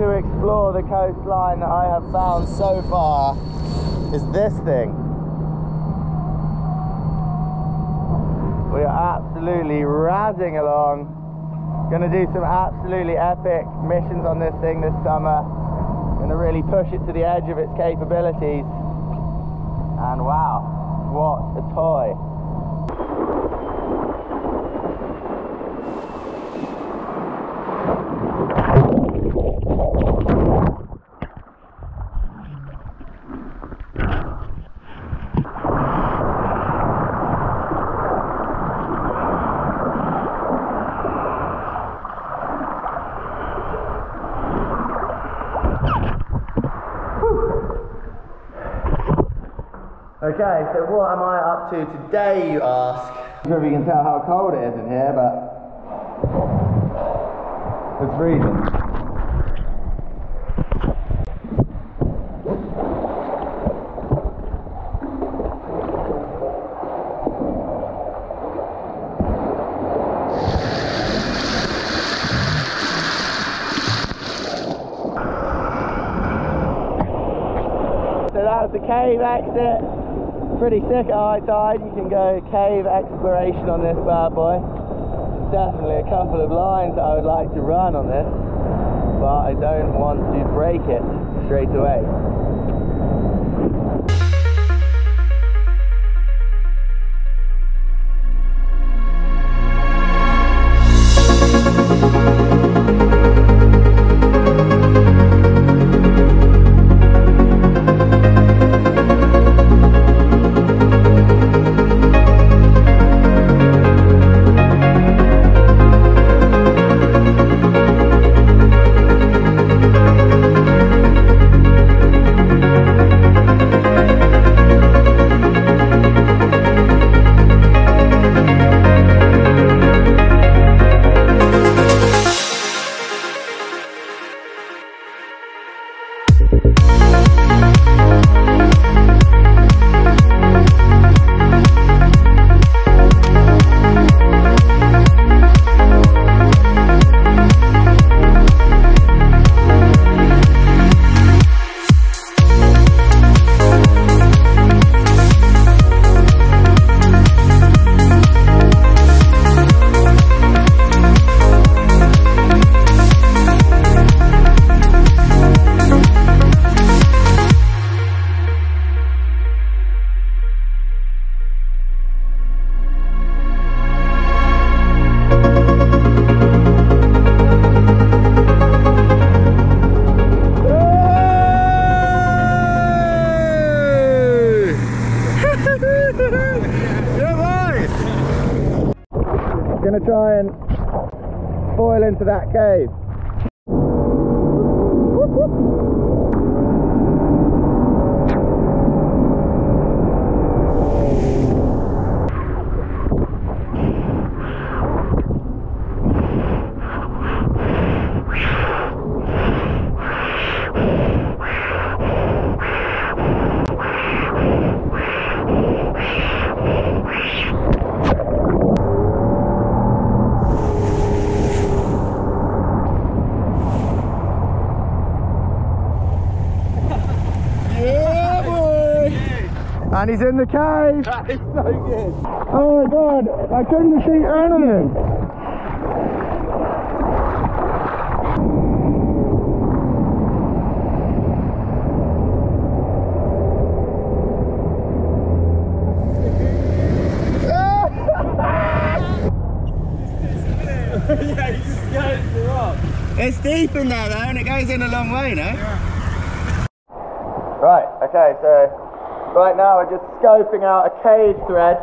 to explore the coastline that I have found so far is this thing. We are absolutely razzing along. Gonna do some absolutely epic missions on this thing this summer. Gonna really push it to the edge of its capabilities. And wow, what a toy. Okay, so what am I up to today, you ask? I'm sure if you can tell how cold it is in here, but it's freezing. So that was the cave exit. Pretty sick tide. You can go cave exploration on this bad boy. Definitely a couple of lines I would like to run on this, but I don't want to break it straight away. Try and foil into that cave. Yeah, boy! And he's in the cave! That is so good. Oh my god, I couldn't see anything! yeah, you just go into. It's deep in there though, and it goes in a long way, no? Right, okay, so right now we're just scoping out a cage thread.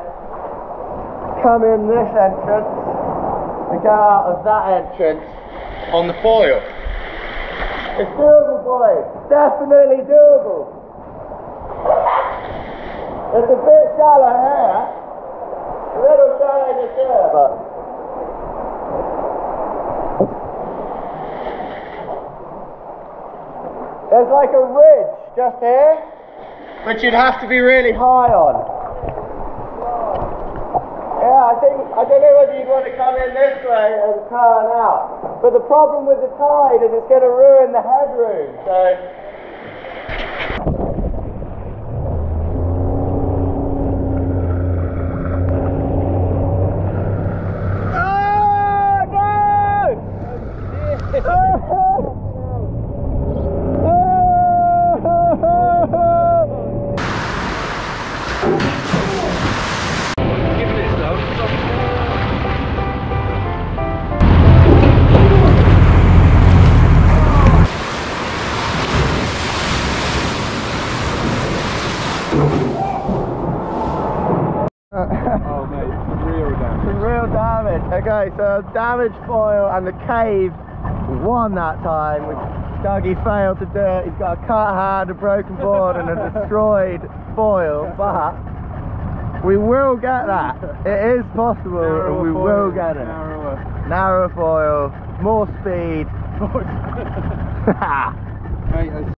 Come in this entrance, and go out of that entrance on the foil. It's doable, boys. Definitely doable. It's a bit shallow here. A little shallow just here, but There's like a ridge just here, which you'd have to be really high on. Yeah, I think I don't know whether you'd want to come in this way and turn out. But the problem with the tide is it's going to ruin the headroom. So. Oh mate. Some real damage. Okay, so damage foil and the cave won that time. Dougie failed to do it. He's got a cut hand, a broken board, and a destroyed foil. But we will get that. It is possible, and we will get it. Narrower. Narrower foil, more speed. Mate,